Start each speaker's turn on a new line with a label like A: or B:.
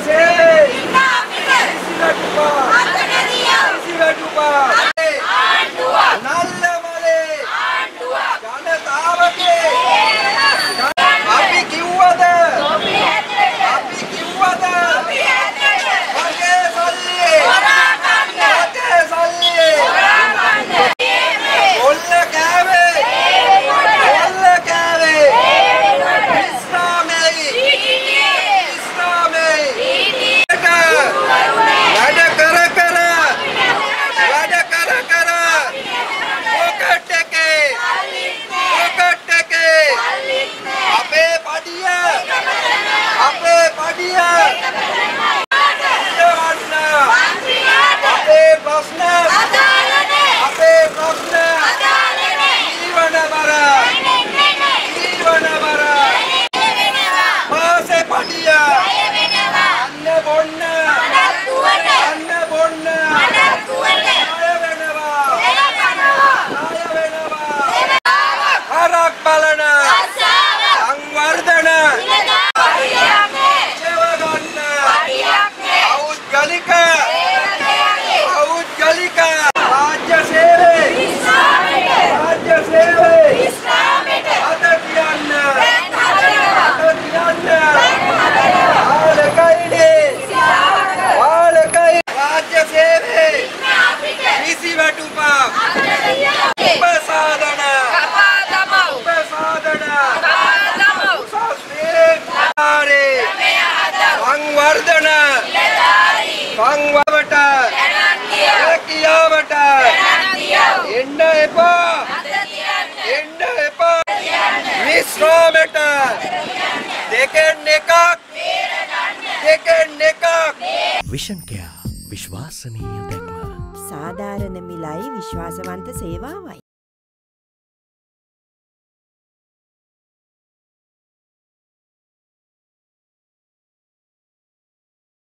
A: Fitness, hey! Fitness, jumpa. Isi jumpa. සංවවට රැකියාවට එන්න එපා. එන්න එපා. විශ්‍රාමයට. දෙකෙන් එකක්. දෙකෙන් එකක්.
B: විෂන්කයා විශ්වාසනීය දැක්ම.
C: සාධාරණ මිලයි විශ්වාසවන්ත සේවාවයි.